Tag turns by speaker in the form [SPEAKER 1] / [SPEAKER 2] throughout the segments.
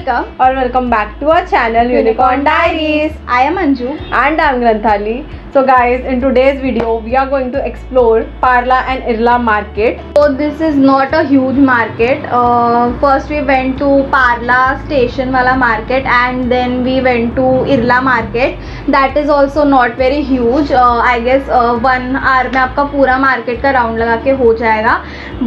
[SPEAKER 1] Welcome
[SPEAKER 2] और welcome back to our channel unicorn diaries
[SPEAKER 1] I am Anju
[SPEAKER 2] and I am Granthali So guys, in today's video, we are going to explore Parla and Irla market.
[SPEAKER 1] So this is not a huge market. Uh, first we went to Parla station wala market and then we went to Irla market. That is also not very huge. Uh, I guess uh, one hour में आपका पूरा market का round लगा के हो जाएगा.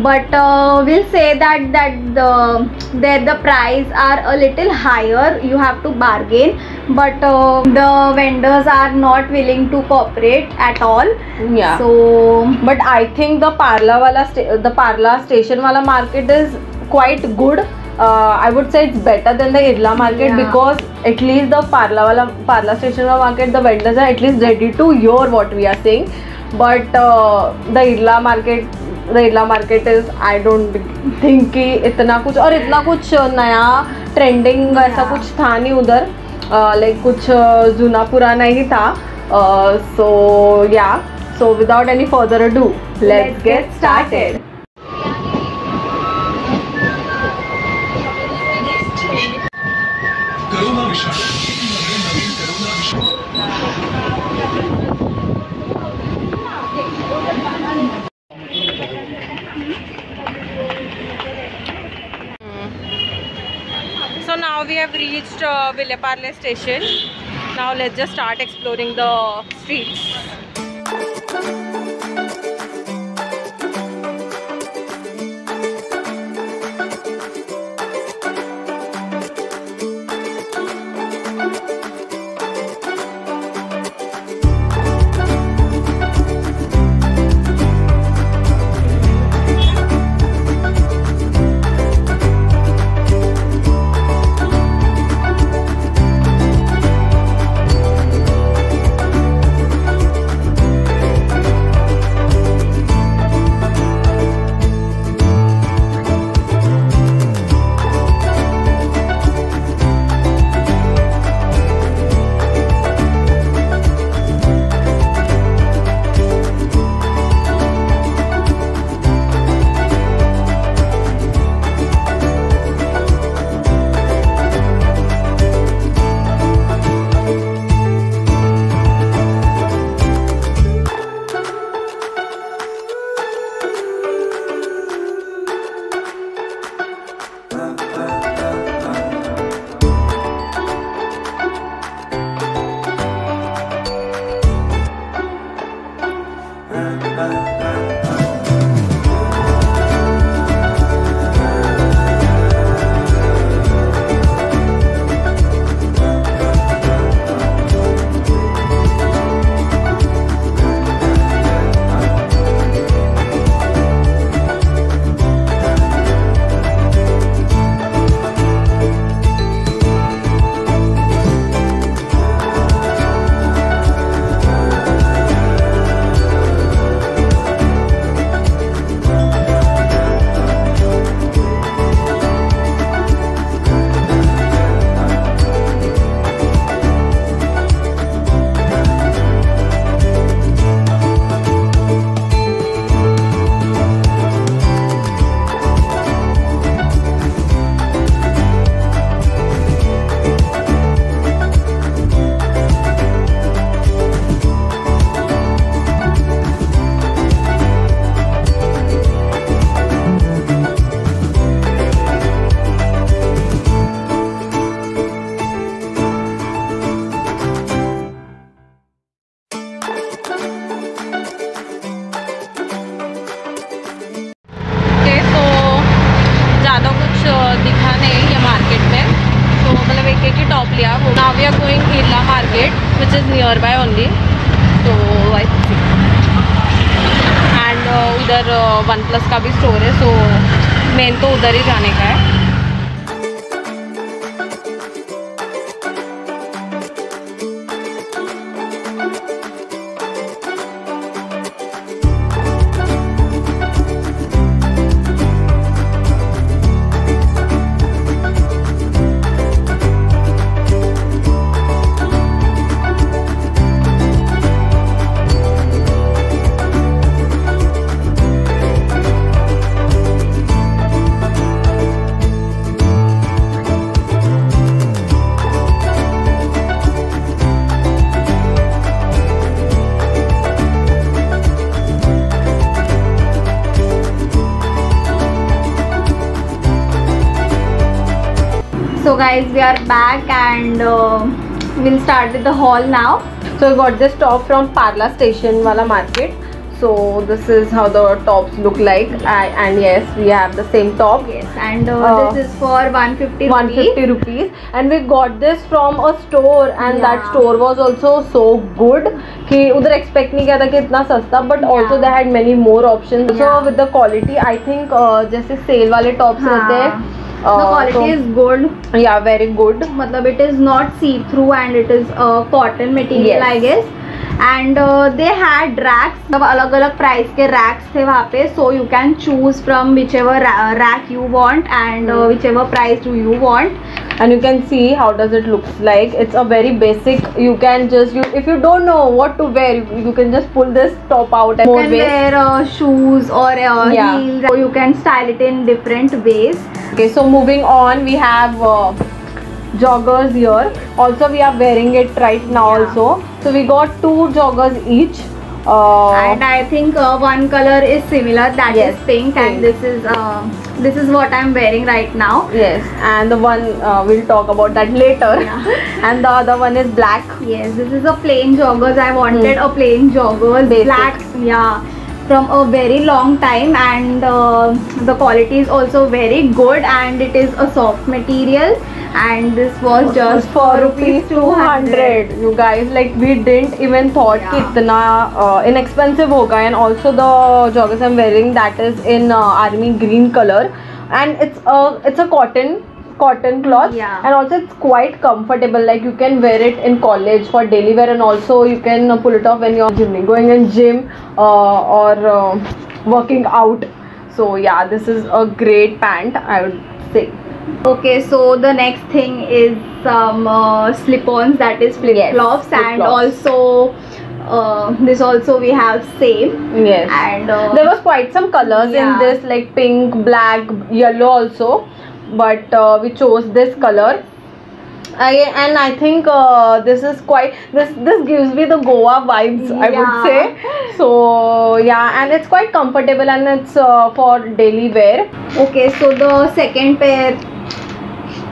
[SPEAKER 1] But uh, we'll say that that the there the price are a little higher. You have to bargain. But uh, the vendors are not willing to cooperate at all.
[SPEAKER 2] Yeah.
[SPEAKER 1] So
[SPEAKER 2] but I think the Parla wala the Parla station wala market is quite good. Uh, I would say it's better than the Irla market
[SPEAKER 1] Yeah.
[SPEAKER 2] because at least the Parla wala Parla station wala market the vendors are at least ready to hear what we are saying. But uh, the Irla market the Irla market is I don't think कि इतना कुछ और इतना कुछ नया trending ऐसा कुछ था नहीं उधर लाइक कुछ जूना पुराना ही था। सो या
[SPEAKER 3] so without any further do
[SPEAKER 2] let's get started have reached uh, Villeparle station. Now let's just start exploring the streets. Bye. Uh -huh. Is nearby only तो आई एंड उधर वन प्लस का भी store है so main तो उधर ही जाने का है।
[SPEAKER 1] Guys, we are back and uh, we'll start with the haul now.
[SPEAKER 2] So I got this top from Parla Station Wala Market. So this is how the tops look like. I, and yes, we have the same top.
[SPEAKER 1] Yes, and uh,
[SPEAKER 2] Uh,
[SPEAKER 1] this is for 150
[SPEAKER 2] 150
[SPEAKER 1] rupees.
[SPEAKER 2] rupees and we got this from a store and
[SPEAKER 1] yeah.
[SPEAKER 2] that store was also so good कि उधर expect नहीं किया था कि इतना सस्ता but also
[SPEAKER 1] Yeah.
[SPEAKER 2] they had many more options so
[SPEAKER 1] Yeah.
[SPEAKER 2] with the quality I think uh, जैसे sale वाले tops
[SPEAKER 1] हाँ.
[SPEAKER 2] रहते हैं
[SPEAKER 1] The
[SPEAKER 2] uh,
[SPEAKER 1] quality
[SPEAKER 2] so-
[SPEAKER 1] is good.
[SPEAKER 2] yeah very good
[SPEAKER 1] मतलब it is not see through and it is uh, cotton material
[SPEAKER 2] Yes.
[SPEAKER 1] I guess. And uh, they had racks मतलब अलग अलग price के racks थे वहाँ पे so you can choose from whichever ra- rack you want and uh,
[SPEAKER 2] Hmm.
[SPEAKER 1] whichever price do you want.
[SPEAKER 2] and you can see how does it looks like it's a very basic you can just you if you don't know what to wear you, you can just pull this top out and
[SPEAKER 1] You
[SPEAKER 2] more
[SPEAKER 1] can
[SPEAKER 2] waist.
[SPEAKER 1] wear uh, shoes or uh,
[SPEAKER 2] Yeah.
[SPEAKER 1] heels. So you can style it in different ways.
[SPEAKER 2] Okay, so moving on, we have uh, joggers here. Also, we are wearing it right now.
[SPEAKER 1] Yeah.
[SPEAKER 2] Also, so we got two joggers each. Uh,
[SPEAKER 1] and I think uh, one color is similar that is
[SPEAKER 2] Yes,
[SPEAKER 1] pink,
[SPEAKER 2] pink.
[SPEAKER 1] and this is uh, this is what I'm wearing right now.
[SPEAKER 2] yes, and the one uh, we'll talk about that later.
[SPEAKER 1] Yeah.
[SPEAKER 2] and the other one is black.
[SPEAKER 1] Yes, this is a plain joggers. I wanted
[SPEAKER 2] Hmm.
[SPEAKER 1] a plain joggers,
[SPEAKER 2] Basic.
[SPEAKER 1] black, yeah, from a very long time and uh, the quality is also very good and it is a soft material and this was just
[SPEAKER 2] for rupees 200 you guys like we didn't even thought
[SPEAKER 1] yeah.
[SPEAKER 2] ki itna uh, inexpensive hoga and also the joggers i'm wearing that is in uh, army green color. And it's a it's a cotton cotton cloth.
[SPEAKER 1] Yeah.
[SPEAKER 2] and also it's quite comfortable like you can wear it in college for daily wear and also you can uh, pull it off when you're going in gym uh, or uh, working out. So yeah this is a great pant I would say.
[SPEAKER 1] Okay, so the next thing is some uh, slip-ons that is flip-flops, and
[SPEAKER 2] flip-flops.
[SPEAKER 1] also uh, this also we have same.
[SPEAKER 2] Yes.
[SPEAKER 1] And uh,
[SPEAKER 2] there was quite some colors
[SPEAKER 1] Yeah.
[SPEAKER 2] in this like pink black yellow also but uh, we chose this color. I, and I think uh, this is quite this this gives me the Goa vibes I would say. So yeah and it's quite comfortable and it's uh, for daily wear.
[SPEAKER 1] Okay so the second pair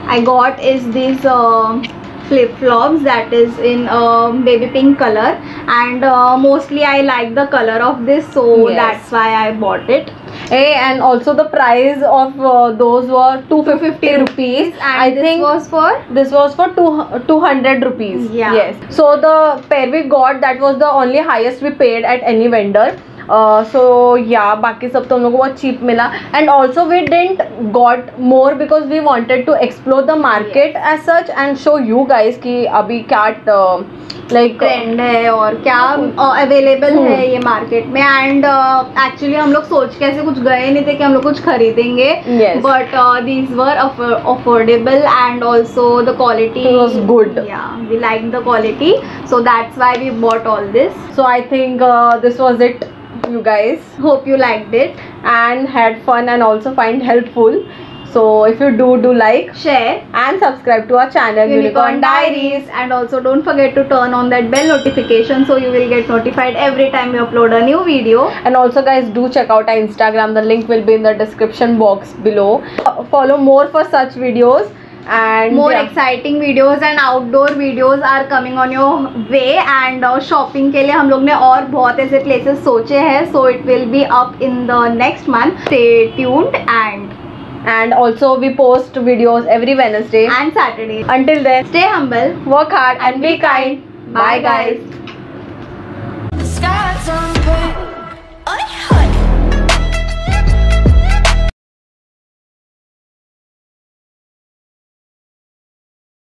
[SPEAKER 1] I got is this uh, flip flops that is in um, baby pink color. And uh, mostly I like the color of this so
[SPEAKER 2] Yes.
[SPEAKER 1] that's why I bought it
[SPEAKER 2] hey and also the price of uh, those were 250 rupees.
[SPEAKER 1] And
[SPEAKER 2] I
[SPEAKER 1] this
[SPEAKER 2] think
[SPEAKER 1] was for?
[SPEAKER 2] this was for two, 200 rupees.
[SPEAKER 1] Yeah.
[SPEAKER 2] yes. So the pair we got that was the only highest we paid at any vendor सो या बाकी सब तो हम लोग को बहुत cheap मिला. And also we didn't got more because we wanted to explore the market as such and show you guys कि अभी क्या लाइक
[SPEAKER 1] ट्रेंड है और क्या अवेलेबल है ये मार्केट में. एंड एक्चुअली हम लोग सोच के ऐसे कुछ गए नहीं थे कि हम लोग कुछ खरीदेंगे. But these were affordable and also the
[SPEAKER 2] quality was good
[SPEAKER 1] we like the quality so that's why we bought all this
[SPEAKER 2] so I think this was it you guys.
[SPEAKER 1] Hope you liked it
[SPEAKER 2] and had fun and also find helpful. So if you do do like
[SPEAKER 1] share
[SPEAKER 2] and subscribe to our channel
[SPEAKER 1] unicorn, unicorn diaries. And also don't forget to turn on that bell notification so you will get notified every time we upload a new video.
[SPEAKER 2] And also guys do check out our instagram. The link will be in the description box below. Follow more for such videos. and
[SPEAKER 1] more
[SPEAKER 2] yeah.
[SPEAKER 1] exciting videos and outdoor videos are coming on your way and uh, shopping के लिए हम लोग ने और बहुत ऐसे places सोचे हैं so it will be up in the next month stay tuned and
[SPEAKER 2] and also we post videos every Wednesday
[SPEAKER 1] and Saturday
[SPEAKER 2] until then
[SPEAKER 1] stay humble
[SPEAKER 2] work hard and be kind
[SPEAKER 1] bye guys